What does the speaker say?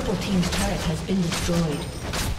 Purple Team's turret has been destroyed.